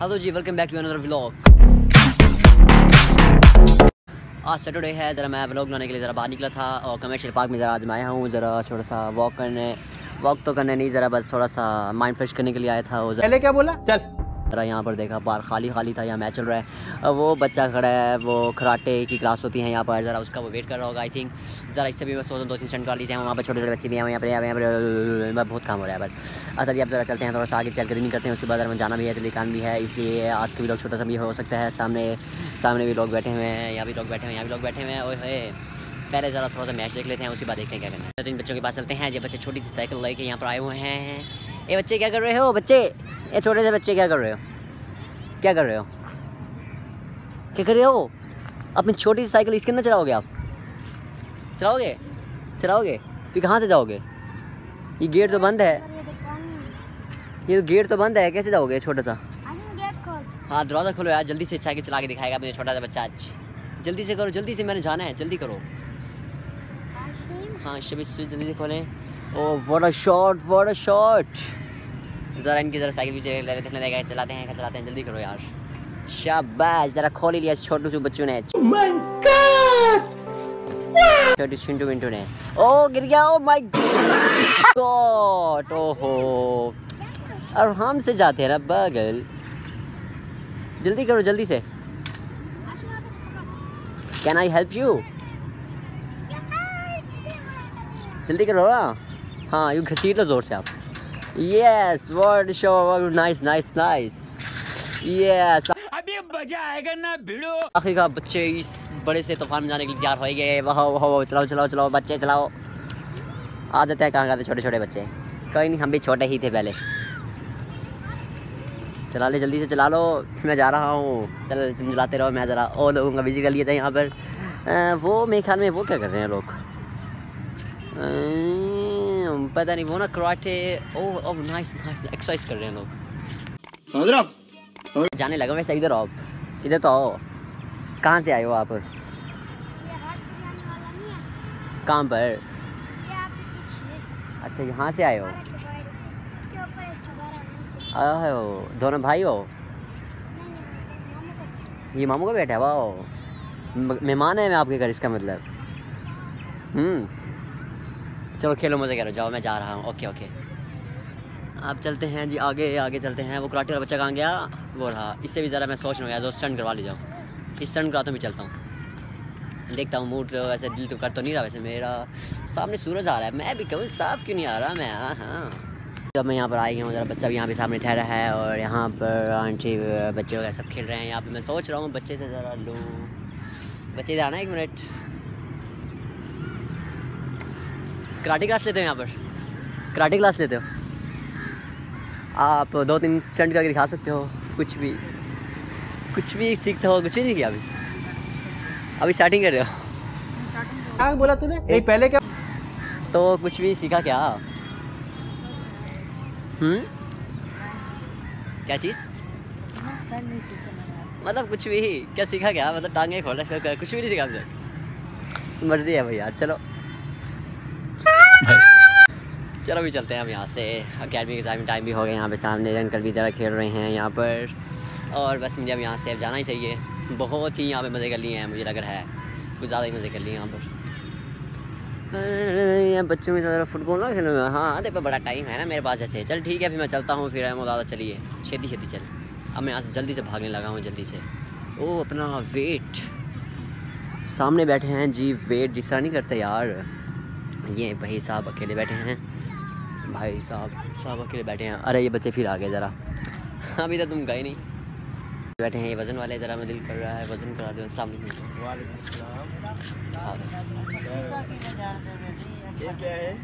Hello ji welcome back to another vlog आज Saturday है, ज़रा मैं व्लॉग बनाने के लिए ज़रा बाहर निकला था और कमर्शियल पार्क में ज़रा आज मैं आया हूँ, ज़रा थोड़ा सा वॉक करने वॉक तो करने नहीं, ज़रा बस थोड़ा सा माइंड फ्रेश करने के लिए आया था पहले क्या बोला? चल। ज़रा यहाँ पर देखा बार खाली खाली था, यहाँ मैच चल रहा है। वो बच्चा खड़ा है, वो कराटे की क्लास होती है, यहाँ पर ज़रा उसका वो वेट कर रहा होगा आई थिंक ज़रा इससे भी मैं सोच दो, तीन स्टंट कर लीजिए, वहाँ पर छोटे छोटे बच्चे भी हैं, यहाँ पर यहाँ पर बहुत काम हो रहा है, पर। अच्छा जी, अब ज़रा चलते हैं, थोड़ा सा आगे चल नहीं करते हैं, उसके बाद में जाना भी है दिल्ली काम भी है, इसलिए आज का भी लोग छोटा सा भी हो सकता है, सामने सामने भी लोग बैठे हुए हैं, यहाँ भी लोग बैठे हुए हैं, यहाँ भी लोग बैठे हुए हैं और पहले ज़रा थोड़ा सा मैच देख लेते हैं उसी बात देखते हैं क्या करना है। तो इन बच्चों के पास चलते हैं, जब बच्चे छोटी सी साइकिल लेके यहाँ पर आए हुए हैं। ये बच्चे क्या कर रहे हो? बच्चे ये छोटे से बच्चे क्या कर रहे हो? क्या कर रहे हो? क्या कर रहे हो? अपनी छोटी सी साइकिल इसके अंदर चलाओगे आप? चलाओगे? चलाओगे? फिर कहाँ से जाओगे? ये गेट तो बंद है। ये तो गेट तो बंद है। कैसे जाओगे छोटा सा? हाँ दरवाज़ा खोलो यार जल्दी से साइकिल चला के दिखाएगा मुझे छोटा सा बच्चा आज। जल्दी से करो जल्दी से मैंने जाना है जल्दी करो। हाँ शबी जल्दी से खोलें। ओ what a shot what a shot ज़रा इनकी ज़रा साइकिल भी देखने देगा चलाते हैं चलाते हैं जल्दी करो यार। शाबाश ज़रा खोल ही लिया छोटू से बच्चों ने। छोटू छिंटू मिंटू ने। ओ गिर गया ओ माय गॉड ओहो। और हम से जाते हैं ना बगल जल्दी करो जल्दी से। कैन आई हेल्प यू जल्दी करो ना हाँ यू घसीट लो ज़ोर से आप। Yes word show nice nice nice yes अभी मज़ा आएगा ना भिड़ो। आखिरकार बच्चे इस बड़े से तूफ़ान में जाने के लिए तैयार हो गए। वाह वाह चलाओ चलाओ चलाओ बच्चे चलाओ। आ जाते हैं कहाँ कहाँ छोटे छोटे बच्चे। कोई नहीं हम भी छोटे ही थे पहले। चला ले जल्दी से चला लो। मैं जा रहा हूँ। चल तुम चलाते रहो मैं ज़रा और लोगों का बिज़ी कर लिया था यहाँ पर। आ, वो मेरे ख्याल में वो क्या कर रहे हैं लोग? पता नहीं वो ना karate oh oh nice nice exercise कर रहे हैं लोग समझ रहे आप? जाने लगा वैसे इधर आओ। इधर तो आओ। कहाँ से आए हो आप? कहाँ पर? अच्छा यहाँ से आए हो? आए हो दोनों भाई हो? ये मामू का बेटा है? वाह मेहमान है मैं आपके घर इसका मतलब। हम्म। चलो खेलो, मज़े करो, जाओ, मैं जा रहा हूँ। Okay okay. आप चलते हैं जी, आगे आगे चलते हैं। वो कराटे वाला बच्चा कहाँ गया? वो रहा। इससे भी ज़रा मैं सोच रहा हूँ स्टंट करवा ले जाओ इस स्टंट कराता भी चलता हूँ। देखता हूँ मूड वैसे दिल तो कर तो नहीं रहा वैसे मेरा। सामने सूरज आ रहा है। मैं भी कहूँ, साफ़ क्यों नहीं आ रहा मैं? हाँ हाँ। जब मैं यहाँ पर आई हूँ, ज़रा बच्चा भी यहाँ पे सामने ठहरा है और यहाँ पर आंटी, बच्चे वगैरह सब खेल रहे हैं। यहाँ पे मैं सोच रहा हूँ, बच्चे से ज़रा लो। बच्चे इधर आना एक मिनट। कराटे क्लास लेते हो यहाँ पर? कराटे क्लास लेते हो? आप दो तीन स्टंट करके दिखा सकते हो कुछ भी। कुछ भी सीखते हो कुछ भी नहीं किया अभी? अभी स्टार्टिंग कर रहे हो? क्या बोला तूने? नहीं पहले क्या तो कुछ भी सीखा क्या? हम्म? क्या चीज़? मतलब कुछ भी क्या सीखा क्या? मतलब टांगे खोल कुछ भी नहीं सीखा मर्ज़ी है भैया चलो। चलो भी चलते हैं अब यहाँ से। अकेडमी के टाइम भी हो गया, यहाँ पे सामने अंकल भी ज़रा खेल रहे हैं यहाँ पर। और बस मुझे अब यहाँ से अब जाना ही चाहिए। बहुत ही यहाँ पे मज़े कर लिए हैं, मुझे लग रहा है। कुछ ज़्यादा ही मज़े कर लिए यहाँ पर। बच्चों में ज़रा फुटबॉल ना खेलने में। हाँ देखो, बड़ा टाइम है ना मेरे पास ऐसे। चल, ठीक है, फिर मैं चलता हूँ, फिर ज़्यादा चलिए। छेती छेती चल। अब मैं यहाँ से जल्दी से भागने लगा हूँ, जल्दी से। ओ, अपना वेट सामने बैठे हैं, जी वेट जिस नहीं करते यार। ये भाई साहब अकेले बैठे हैं। भाई साहब साहब अकेले बैठे हैं। अरे ये बच्चे फिर आ गए ज़रा। अभी तो तुम गए नहीं। बैठे हैं ये वज़न वाले ज़रा मैं दिल कर रहा है वज़न करा दो अस्सलाम ये क्या है।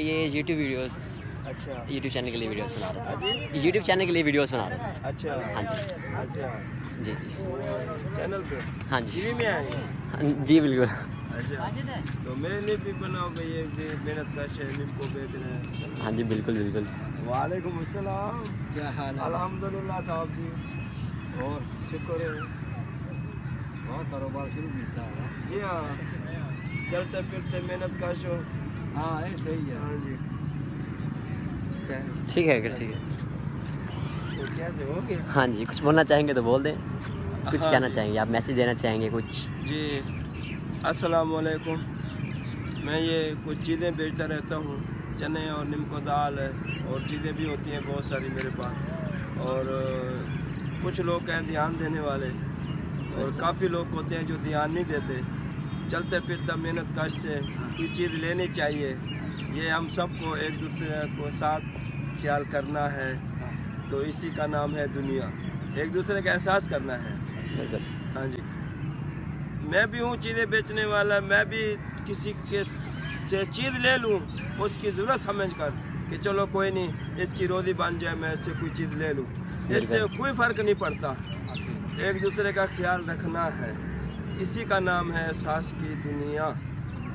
ये यूट्यूब वीडियोस अच्छा। यूट्यूब चैनल के लिए वीडियोस बना रहा था। यूट्यूब चैनल के लिए वीडियोस बना रहा था। अच्छा। हाँ जी। अच्छा। जी जी। चैनल पे? हाँ जी। में हाँ, जी बिल्कुल। अच्छा तो मैंने भी बनाओ ये भी मेहनत का को बेच रहे हैं। हाँ जी बिल्कुल बिल्कुल। वालेकुम अस्सलाम। क्या हाल है? साहब जी। और शुक्र है। हाँ कारोबार शुरू मिलता है। जी हाँ। चलते फिरते मेहनत का शो। हाँ ये सही है। हाँ जी। क्या है? ठीक है ठीक है। तो कैसे हो गए? हाँ जी कुछ बोलना चाहेंगे तो बोल दें। कुछ हाँ कहना चाहेंगे आप मैसेज देना चाहेंगे कुछ। जी। अस्सलाम वालेकुम मैं ये कुछ चीज़ें बेचता रहता हूँ। चने और नीमको दाल है और चीज़ें भी होती हैं बहुत सारी मेरे पास। और कुछ लोग हैं ध्यान देने वाले और काफ़ी लोग होते हैं जो ध्यान नहीं देते। चलते फिरते मेहनत कश से कोई चीज़ लेनी चाहिए। ये हम सबको एक दूसरे को साथ ख्याल करना है। तो इसी का नाम है दुनिया। एक दूसरे का एहसास करना है। हाँ जी। मैं भी हूँ चीज़ें बेचने वाला मैं भी किसी के से चीज़ ले लूँ उसकी ज़रूरत समझ कर कि चलो कोई नहीं इसकी रोज़ी बन जाए मैं इससे कोई चीज़ ले लूँ। इससे कोई फ़र्क नहीं पड़ता। एक दूसरे का ख्याल रखना है। इसी का नाम है एहसास की दुनिया।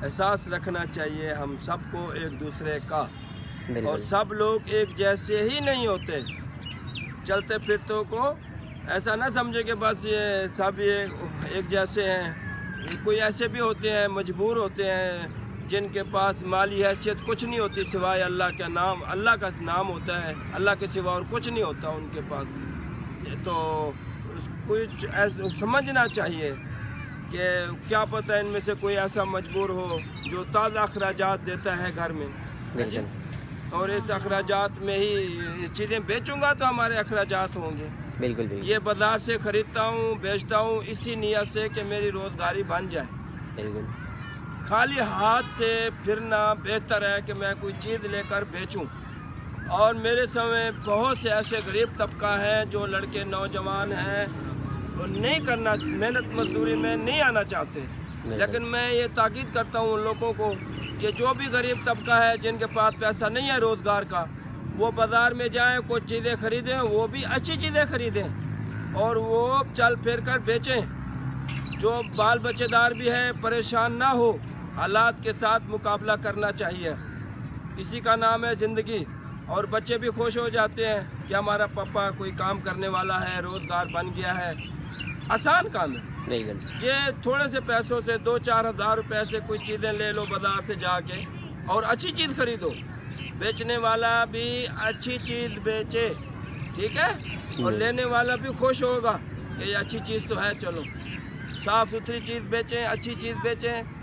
एहसास रखना चाहिए हम सबको एक दूसरे का। और सब लोग एक जैसे ही नहीं होते। चलते फिरतों को। ऐसा ना समझे कि बस ये सब ये एक जैसे हैं। कोई ऐसे भी होते हैं मजबूर होते हैं जिनके पास माली हैसियत कुछ नहीं होती सिवाय अल्लाह का नाम अल्लाह का नाम होता है अल्लाह के सिवा और कुछ नहीं होता उनके पास। तो कुछ समझना चाहिए कि क्या पता इनमें से कोई ऐसा मजबूर हो जो ताज़ा अखराज देता है घर में। और इस अखराज में ही चीज़ें बेचूँगा तो हमारे अखराज होंगे। बिल्कुल ये बाज़ार से खरीदता हूँ बेचता हूँ इसी नीयत से कि मेरी रोज़गारी बन जाए। बिल्कुल। खाली हाथ से फिरना बेहतर है कि मैं कोई चीज़ लेकर बेचूं। और मेरे समय बहुत से ऐसे गरीब तबका हैं जो लड़के नौजवान हैं वो नहीं करना मेहनत मजदूरी में नहीं आना चाहते। लेकिन मैं ये ताकीद करता हूँ उन लोगों को कि जो भी गरीब तबका है जिनके पास पैसा नहीं है रोज़गार का वो बाज़ार में जाएँ कुछ चीज़ें खरीदें वो भी अच्छी चीज़ें खरीदें और वो चल फिर कर बेचें। जो बाल बच्चेदार भी हैं परेशान ना हो हालात के साथ मुकाबला करना चाहिए। इसी का नाम है ज़िंदगी और बच्चे भी खुश हो जाते हैं कि हमारा पापा कोई काम करने वाला है रोज़गार बन गया है। आसान काम है। ये थोड़े से पैसों से दो चार हज़ार रुपये से कोई चीज़ें ले लो बाज़ार से जाके और अच्छी चीज़ खरीदो। बेचने वाला भी अच्छी चीज़ बेचे ठीक है? और लेने वाला भी खुश होगा कि ये अच्छी चीज़ तो है चलो। साफ़ सुथरी चीज़ बेचें अच्छी चीज़ बेचें।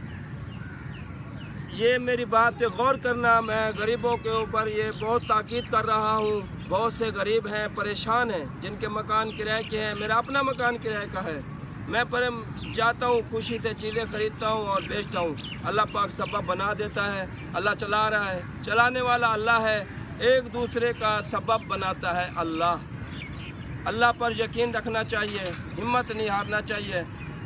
ये मेरी बात पे गौर करना मैं गरीबों के ऊपर ये बहुत ताकीद कर रहा हूँ। बहुत से गरीब हैं परेशान हैं जिनके मकान किराए के हैं मेरा अपना मकान किराए का है। मैं पर जाता हूँ, खुशी से चीज़ें खरीदता हूँ और बेचता हूँ। अल्लाह पाक सबब बना देता है, अल्लाह चला रहा है। चलाने वाला अल्लाह है, एक दूसरे का सबब बनाता है अल्लाह। अल्लाह पर यकीन रखना चाहिए, हिम्मत नहीं हारना चाहिए।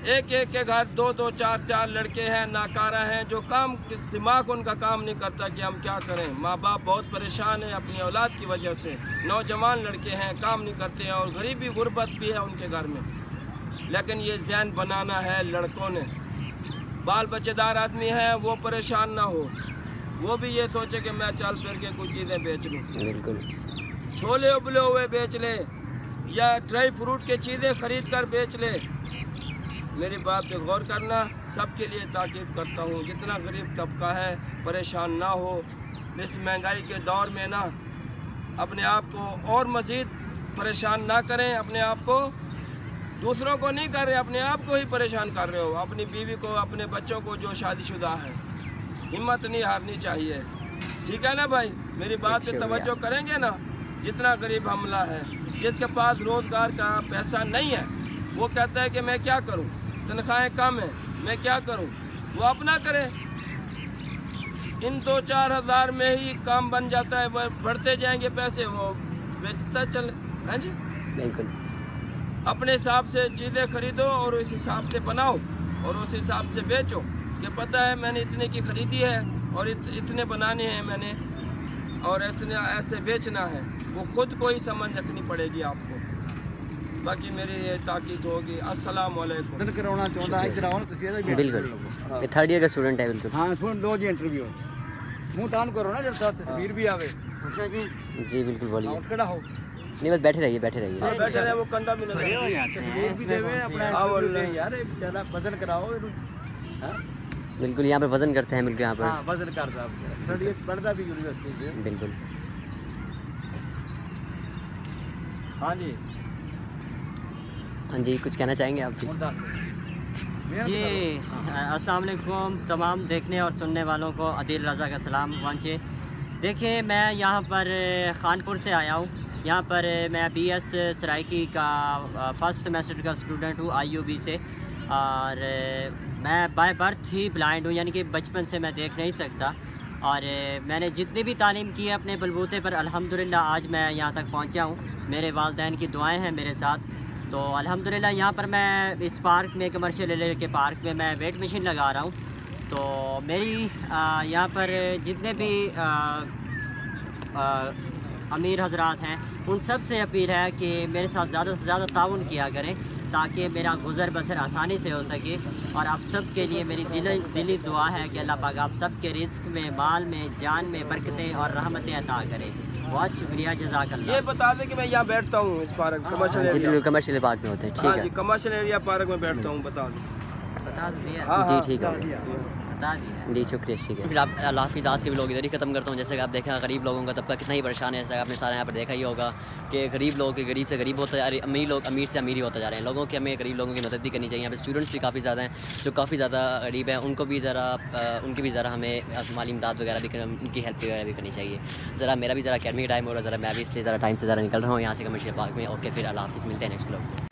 एक एक के घर दो दो, चार चार लड़के हैं, नाकारा हैं, जो काम दिमाग उनका काम नहीं करता कि हम क्या करें। माँ बाप बहुत परेशान हैं अपनी औलाद की वजह से। नौजवान लड़के हैं, काम नहीं करते हैं और गरीबी, गुर्बत भी है उनके घर में। लेकिन ये जहन बनाना है लड़कों ने। बाल बच्चेदार आदमी है वो परेशान ना हो। वो भी ये सोचे कि मैं चल फिर के कुछ चीज़ें बेच लूँ। बिल्कुल। छोले उबले हुए बेच ले या ड्राई फ्रूट के चीज़ें खरीद कर बेच ले। मेरी बात पे गौर करना सबके लिए ताकीद करता हूँ जितना गरीब तबका है परेशान ना हो। इस महँगाई के दौर में ना अपने आप को और मज़ीद परेशान ना करें अपने आप को दूसरों को नहीं कर रहे अपने आप को ही परेशान कर रहे हो। अपनी बीवी को अपने बच्चों को जो शादीशुदा है। हिम्मत नहीं हारनी चाहिए। ठीक है ना भाई? मेरी बात पे तवज्जो करेंगे ना? जितना गरीब हमला है जिसके पास रोज़गार का पैसा नहीं है वो कहता है कि मैं क्या करूँ? तनख्वाहें कम है मैं क्या करूँ? वो अपना करे। इन दो चार हज़ार में ही काम बन जाता है बढ़ते जाएँगे पैसे वो बेचता चले हैं जी? बिल्कुल। अपने हिसाब से चीज़ें खरीदो और उस हिसाब से बनाओ और उस हिसाब से बेचो कि पता है मैंने इतने की खरीदी है और इत, इतने बनाने हैं मैंने और इतने ऐसे बेचना है वो खुद को ही समझ रखनी पड़ेगी आपको बाकी मेरी ये ताकीद होगी अस्सलाम वालेकुम ਮਦਦ ਕਰਾਉਣਾ ਚਾਹੁੰਦਾ ਇੱਧਰ ਆਓ ਨਾ ਤੁਸੀਂ ਇਹਦਾ ਵੀ बिल्कुल ये थर्ड ईयर का स्टूडेंट है बिल्कुल ਹਾਂ ਸੁਣ ਲਓ ਜੀ ਇੰਟਰਵਿਊ ਮੂੰਹ ਤਾਨ ਕਰੋ ਨਾ ਜਦ ਤੱਕ ਤਸਵੀਰ ਵੀ ਆਵੇ ਅੱਛਾ ਜੀ जी बिल्कुल बोलिए ਆਓ ਕਿਹੜਾ ਹੋ नहीं बस बैठे रहिए बैठे रहिए। हाँ, बैठे रहे वो कंधा भी हाँ। हाँ, वज़न कराओ बिल्कुल यहाँ पे वज़न करते हैं बिल्कुल यहाँ पर। वज़न करता है पढ़ता भी यूनिवर्सिटी से बिल्कुल। हाँ जी। हाँ जी कुछ कहना चाहेंगे आप? जी अस्सलाम वालेकुम तमाम देखने और सुनने वालों को अदील रज़ा का सलाम पहुँचे देखिए मैं यहाँ पर ख़ानपुर से आया हूँ। यहाँ पर मैं बी एस सराइकी का फ़र्स्ट सेमेस्टर का स्टूडेंट हूँ आई यू बी से। और मैं बाय बर्थ ही ब्लाइंड हूँ यानी कि बचपन से मैं देख नहीं सकता। और मैंने जितनी भी तालीम की है अपने बलबूते पर अल्हम्दुलिल्लाह आज मैं यहाँ तक पहुँचा हूँ। मेरे वालदेन की दुआएँ हैं मेरे साथ। तो अल्हम्दुलिल्लाह यहाँ पर मैं इस पार्क में कमर्शियल एरिया के पार्क में मैं वेट मशीन लगा रहा हूँ। तो मेरी यहाँ पर जितने भी आ, आ, अमीर हजरात हैं। उन सबसे अपील है कि मेरे साथ ज़्यादा से ज़्यादा ताउन किया करें ताकि मेरा गुज़र बसर आसानी से हो सके। और आप सब के लिए मेरी दिल दिली दुआ है कि अल्लाह पाक आप सब के रिस्क में माल में जान में बरकतें और रहमतें अता करें। बहुत शुक्रिया जजाक ये बता दें कि मैं यहाँ बैठता हूँ इस पार्क कमर्शियल हाँ एरिया। कमर्शियल पार्क में होते हैं हाँ ठीक है कमर्शियल एरिया पार्क में बैठता हूँ बता दें। बता हाँ जी हाँ। ठीक है। बता दिया जी शुक्रिया ठीक है फिर आप अल्लाह हाफिज़ आज के भी लोग इधर ही ख़त्म करता हूँ। जैसे कि आप देखा गरीब लोगों का तबका कितना ही परेशान है। जैसे आपने सारा यहाँ पर देखा ही होगा कि गरीब लोग के गरीब से गरीब होता जा रहे अमीर लोग अमीर से अमीर ही होता जा रहे हैं। लोगों की हमें गरीब लोगों की मदद भी करनी चाहिए। यहाँ पर स्टूडेंट्स भी काफ़ी ज़्यादा हैं जो काफ़ी ज़्यादा गरीब हैं। उनको भी ज़रा उनकी भी ज़रा हमें माली इमदाद वगैरह भी उनकी हेल्प वगैरह भी करनी चाहिए। ज़रा मेरा भी ज़रा अकेडमी टाइम हो रहा है ज़रा मैं भी इसलिए ज़रा टाइम से ज़रा निकल रहा हूँ यहाँ से कमर्शियल पार्क में। ओके फिर अल्लाह हाफिज़ मिलते हैं नेक्स्ट ब्लॉग